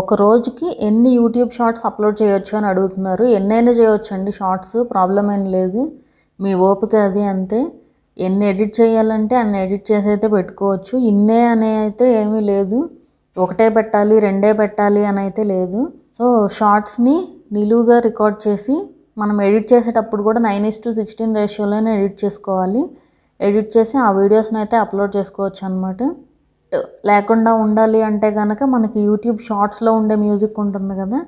ఒక రోజుకి ఎన్ని యూట్యూబ్ షార్ట్స్ అప్లోడ్ చేయొచ్చు అని అడుగుతున్నారు. ఎన్నైనా చేయొచ్చు అండి షార్ట్స్ ప్రాబ్లం ఏం లేదు. మీ ఓపిక అది అంతే. ఎన్ని ఎడిట్ చేయాలంటే అన్ని ఎడిట్ చేసి అయితే పెట్టుకోవచ్చు. ఇన్నే అనే అయితే ఏమీ లేదు. ఒకటే పెట్టాలి రెండే పెట్టాలి అని అయితే లేదు. సో షార్ట్స్ని నిలువుగా రికార్డ్ చేసి మనం ఎడిట్ చేసేటప్పుడు కూడా నైన్ ఇస్ టు సిక్స్టీన్ రేషియోలోనే ఎడిట్ చేసుకోవాలి. ఎడిట్ చేసి ఆ వీడియోస్ని అయితే అప్లోడ్ చేసుకోవచ్చు అనమాట లేకుండా ఉండాలి అంటే కనుక మనకి యూట్యూబ్ షార్ట్స్లో ఉండే మ్యూజిక్ ఉంటుంది కదా.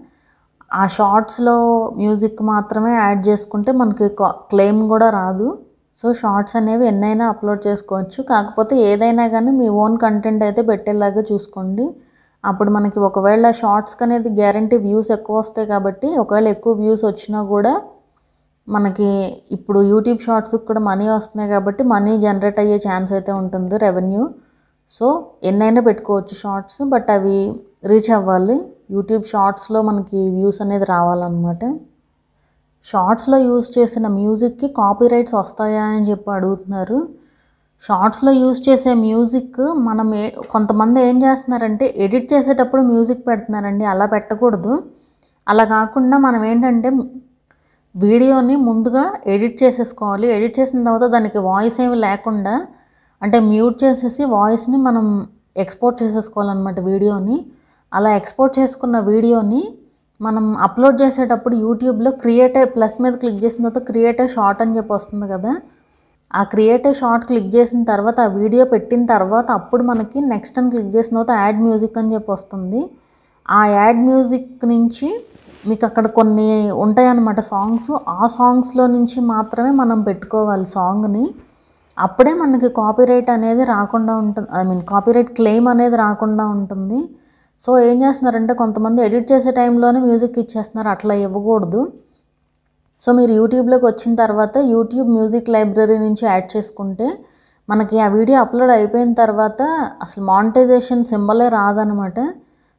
ఆ షార్ట్స్లో మ్యూజిక్ మాత్రమే యాడ్ చేసుకుంటే మనకి క్లెయిమ్ కూడా రాదు. సో షార్ట్స్ అనేవి ఎన్నైనా అప్లోడ్ చేసుకోవచ్చు. కాకపోతే ఏదైనా కానీ మీ ఓన్ కంటెంట్ అయితే పెట్టేలాగా చూసుకోండి. అప్పుడు మనకి ఒకవేళ షార్ట్స్కి అనేది గ్యారంటీ వ్యూస్ ఎక్కువ వస్తాయి కాబట్టి ఒకవేళ ఎక్కువ వ్యూస్ వచ్చినా కూడా మనకి ఇప్పుడు యూట్యూబ్ షార్ట్స్కి కూడా మనీ వస్తున్నాయి కాబట్టి మనీ జనరేట్ అయ్యే ఛాన్స్ అయితే ఉంటుంది రెవెన్యూ సో ఎన్నైనా పెట్టుకోవచ్చు షార్ట్స్ బట్ అవి రీచ్ అవ్వాలి. యూట్యూబ్ షార్ట్స్లో మనకి వ్యూస్ అనేది రావాలన్నమాట. షార్ట్స్లో యూస్ చేసిన మ్యూజిక్కి కాపీ రైట్స్ వస్తాయా అని చెప్పి అడుగుతున్నారు. షార్ట్స్లో యూస్ చేసే మ్యూజిక్ మనం ఏ కొంతమంది ఏం చేస్తున్నారంటే ఎడిట్ చేసేటప్పుడు మ్యూజిక్ పెడుతున్నారండి అలా పెట్టకూడదు. అలా కాకుండా మనం ఏంటంటే వీడియోని ముందుగా ఎడిట్ చేసేసుకోవాలి. ఎడిట్ చేసిన తర్వాత దానికి వాయిస్ ఏమి లేకుండా అంటే మ్యూట్ చేసేసి వాయిస్ని మనం ఎక్స్పోర్ట్ చేసేసుకోవాలన్నమాట వీడియోని. అలా ఎక్స్పోర్ట్ చేసుకున్న వీడియోని మనం అప్లోడ్ చేసేటప్పుడు యూట్యూబ్లో క్రియేటర్ ప్లస్ మీద క్లిక్ చేసిన తర్వాత క్రియేటర్ షార్ట్ అని చెప్పి వస్తుంది కదా. ఆ క్రియేటర్ షార్ట్ క్లిక్ చేసిన తర్వాత ఆ వీడియో పెట్టిన తర్వాత అప్పుడు మనకి నెక్స్ట్ అని క్లిక్ చేసిన తర్వాత యాడ్ మ్యూజిక్ అని చెప్పి వస్తుంది. ఆ యాడ్ మ్యూజిక్ నుంచి మీకు అక్కడ కొన్ని ఉంటాయన్నమాట సాంగ్స్. ఆ సాంగ్స్లో నుంచి మాత్రమే మనం పెట్టుకోవాలి సాంగ్ని. అప్పుడే మనకి కాపీరైట్ అనేది రాకుండా ఉంటుంది. ఐ మీన్ కాపీరైట్ క్లెయిమ్ అనేది రాకుండా ఉంటుంది. సో ఏం చేస్తున్నారంటే కొంతమంది ఎడిట్ చేసే టైంలోనే మ్యూజిక్ ఇచ్చేస్తున్నారు. అట్లా ఇవ్వకూడదు. సో మీరు యూట్యూబ్లోకి వచ్చిన తర్వాత యూట్యూబ్ మ్యూజిక్ లైబ్రరీ నుంచి యాడ్ చేసుకుంటే మనకి ఆ వీడియో అప్లోడ్ అయిపోయిన తర్వాత అసలు మానిటైజేషన్ సింబలే రాదనమాట.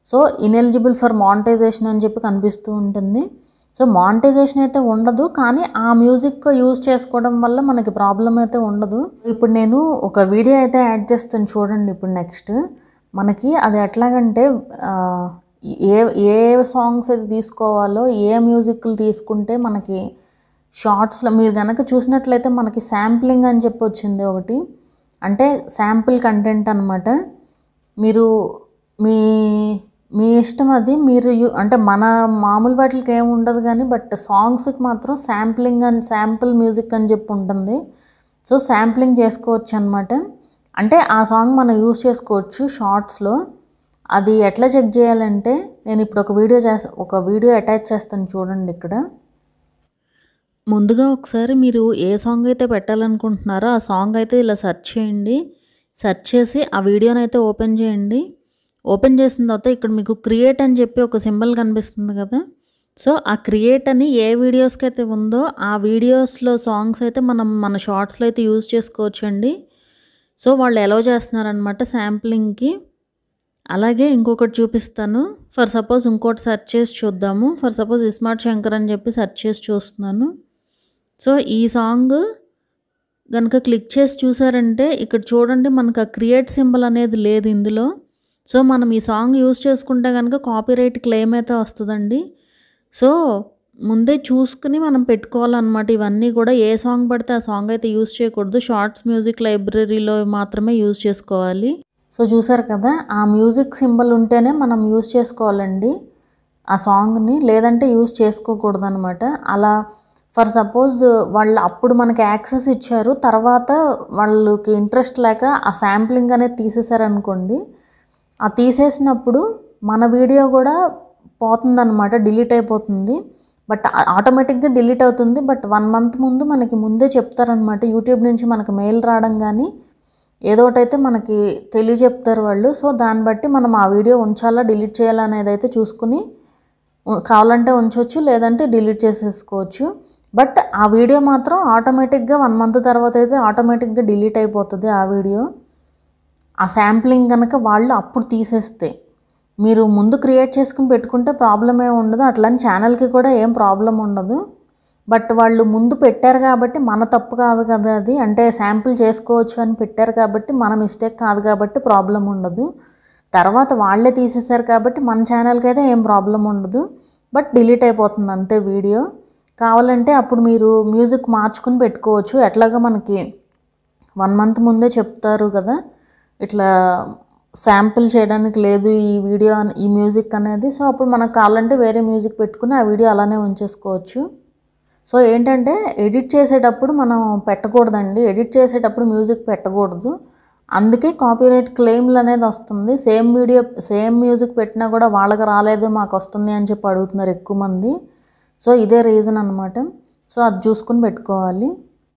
సో ఇనెలిజిబుల్ ఫర్ మానిటైజేషన్ అని చెప్పి కనిపిస్తూ ఉంటుంది. సో మానిటైజేషన్ అయితే ఉండదు కానీ ఆ మ్యూజిక్ యూజ్ చేసుకోవడం వల్ల మనకి ప్రాబ్లం అయితే ఉండదు. ఇప్పుడు నేను ఒక వీడియో అయితే యాడ్ చేస్తాను చూడండి ఇప్పుడు నెక్స్ట్. మనకి అది ఎట్లాగంటే ఏ ఏ సాంగ్స్ అయితే తీసుకోవాలో ఏ మ్యూజిక్లు తీసుకుంటే మనకి షార్ట్స్లో మీరు కనుక చూసినట్లయితే మనకి శాంప్లింగ్ అని చెప్పి వచ్చింది ఒకటి. అంటే శాంపుల్ కంటెంట్ అనమాట మీరు మీ మీ ఇష్టం అది మీరు అంటే మన మామూలు వాటికి ఏమి ఉండదు కానీ బట్ సాంగ్స్కి మాత్రం శాంప్లింగ్ అని శాంపుల్ మ్యూజిక్ అని చెప్పి ఉంటుంది. సో శాంప్లింగ్ చేసుకోవచ్చు అనమాట అంటే ఆ సాంగ్ మనం యూస్ చేసుకోవచ్చు షార్ట్స్లో. అది ఎట్లా చెక్ చేయాలంటే నేను ఇప్పుడు ఒక వీడియో చేస్తా ఒక వీడియో అటాచ్ చేస్తాను చూడండి ఇక్కడ. ముందుగా ఒకసారి మీరు ఏ సాంగ్ అయితే పెట్టాలనుకుంటున్నారో ఆ సాంగ్ అయితే ఇలా సెర్చ్ చేయండి. సెర్చ్ చేసి ఆ వీడియోని అయితే ఓపెన్ చేయండి. ఓపెన్ చేసిన తర్వాత ఇక్కడ మీకు క్రియేట్ అని చెప్పి ఒక సింబల్ కనిపిస్తుంది కదా. సో ఆ క్రియేట్ అని ఏ వీడియోస్కి అయితే ఉందో ఆ వీడియోస్లో సాంగ్స్ అయితే మనం మన షార్ట్స్లో అయితే యూజ్ చేసుకోవచ్చండి. సో వాళ్ళు ఎలా చేస్తున్నారనమాట శాంప్లింగ్కి అలాగే ఇంకొకటి చూపిస్తాను. ఫర్ సపోజ్ ఇంకోటి సెర్చ్ చేసి చూద్దాము. ఫర్ సపోజ్ ఇస్మార్ట్ శంకర్ అని చెప్పి సెర్చ్ చేసి చూస్తున్నాను. సో ఈ సాంగ్ కనుక క్లిక్ చేసి చూసారంటే ఇక్కడ చూడండి మనకు ఆ క్రియేట్ సింబల్ అనేది లేదు ఇందులో. సో మనం ఈ సాంగ్ యూస్ చేసుకుంటే కనుక కాపీరైట్ క్లెయిమ్ అయితే వస్తుందండి. సో ముందే చూసుకుని మనం పెట్టుకోవాలన్నమాట. ఇవన్నీ కూడా ఏ సాంగ్ పడితే ఆ సాంగ్ అయితే యూస్ చేయకూడదు. షార్ట్స్ మ్యూజిక్ లైబ్రరీలో మాత్రమే యూస్ చేసుకోవాలి. సో చూసారు కదా ఆ మ్యూజిక్ సింబల్ ఉంటేనే మనం యూస్ చేసుకోవాలండి. ఆ సాంగ్ని లేదంటే యూస్ చేసుకోకూడదు అనమాట అలా ఫర్ సపోజ్ వాళ్ళు అప్పుడు మనకి యాక్సెస్ ఇచ్చారు తర్వాత వాళ్ళకి ఇంట్రెస్ట్ లేక ఆ శాంప్లింగ్ అనేది తీసేశారనుకోండి ఆ తీసేసినప్పుడు మన వీడియో కూడా పోతుందన్నమాట డిలీట్ అయిపోతుంది. బట్ ఆటోమేటిక్గా డిలీట్ అవుతుంది. బట్ వన్ మంత్ ముందు మనకి ముందే చెప్తారనమాట యూట్యూబ్ నుంచి మనకి మెయిల్ రావడం కానీ ఏదో ఒకటి అయితే మనకి తెలియజెప్తారు వాళ్ళు. సో దాన్ని బట్టి మనం ఆ వీడియో ఉంచాలా డిలీట్ చేయాలా అనేది అయితే చూసుకుని కావాలంటే ఉంచవచ్చు లేదంటే డిలీట్ చేసేసుకోవచ్చు. బట్ ఆ వీడియో మాత్రం ఆటోమేటిక్గా వన్ మంత్ తర్వాత అయితే ఆటోమేటిక్గా డిలీట్ అయిపోతుంది ఆ వీడియో. ఆ శాంప్లింగ్ కనుక వాళ్ళు అప్పుడు తీసేస్తే మీరు ముందు క్రియేట్ చేసుకుని పెట్టుకుంటే ప్రాబ్లం ఏమి ఉండదు అట్లని ఛానల్కి కూడా ఏం ప్రాబ్లం ఉండదు. బట్ వాళ్ళు ముందు పెట్టారు కాబట్టి మన తప్పు కాదు కదా అది. అంటే శాంపుల్ చేసుకోవచ్చు అని పెట్టారు కాబట్టి మన మిస్టేక్ కాదు కాబట్టి ప్రాబ్లం ఉండదు. తర్వాత వాళ్ళే తీసేశారు కాబట్టి మన ఛానల్కి అయితే ఏం ప్రాబ్లం ఉండదు. బట్ డిలీట్ అయిపోతుంది అంతే వీడియో. కావాలంటే అప్పుడు మీరు మ్యూజిక్ మార్చుకుని పెట్టుకోవచ్చు. ఎట్లాగా మనకి వన్ మంత్ ముందే చెప్తారు కదా. ఇట్లా శాంపుల్ చేయడానికి లేదు ఈ వీడియో ఈ మ్యూజిక్ అనేది. సో అప్పుడు మనకు కావాలంటే వేరే మ్యూజిక్ పెట్టుకుని ఆ వీడియో అలానే ఉంచేసుకోవచ్చు. సో ఏంటంటే ఎడిట్ చేసేటప్పుడు మనం పెట్టకూడదండి. ఎడిట్ చేసేటప్పుడు మ్యూజిక్ పెట్టకూడదు. అందుకే కాపీరైట్ క్లెయిమ్లు అనేది వస్తుంది. సేమ్ వీడియో సేమ్ మ్యూజిక్ పెట్టినా కూడా వాళ్ళకి రాలేదు మాకు వస్తుంది అని చెప్పి అడుగుతున్నారు ఎక్కువ మంది. సో ఇదే రీజన్ అనమాట సో అది చూసుకుని పెట్టుకోవాలి.